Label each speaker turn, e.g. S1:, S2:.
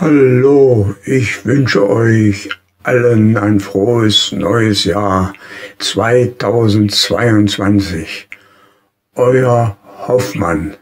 S1: Hallo, ich wünsche euch allen ein frohes neues Jahr 2022. Euer Hoffmann.